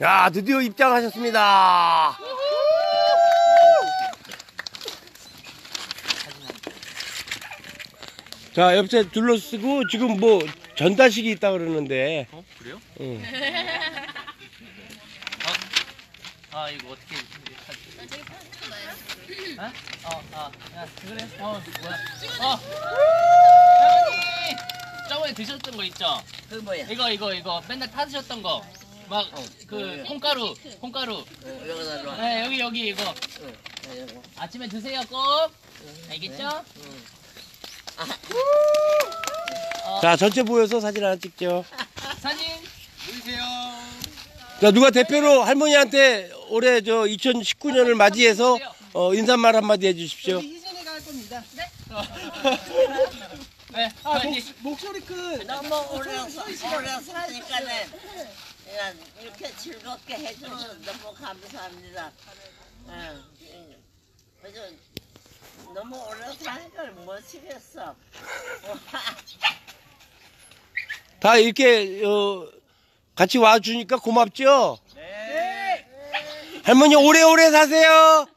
야, 드디어 입장하셨습니다. 자, 옆에 둘러쓰고 지금 뭐 전다식이 있다 그러는데. 어, 그래요? 응. 아, 이거 어떻게 하지? 아, 어? 어, 아, 야, 그래. 어, 뭐야? 어. 드셨던 거 있죠? 그 뭐야? 이거, 이거, 이거. 맨날 타드셨던 거. 막, 그, 콩가루, 콩가루. 여기다 놔. 네, 여기, 여기, 이거. 응, 이거. 아침에 드세요, 꼭. 알겠죠? 자, 전체 모여서 사진 하나 찍죠. 사진. 자, 누가 대표로 할머니한테 올해 저 2019년을 맞이해서 어, 인사말 한마디 해주십시오. 겁니다. 네, 아, 할머니. 목, 목소리 큰. 너무 오래 오래 사니까는 이렇게 즐겁게 해줘서 너무 감사합니다. 응. 그래서 너무 오래 사니까 못치겠어. 다 이렇게 어, 같이 와주니까 고맙죠? 네. 할머니 오래오래 사세요.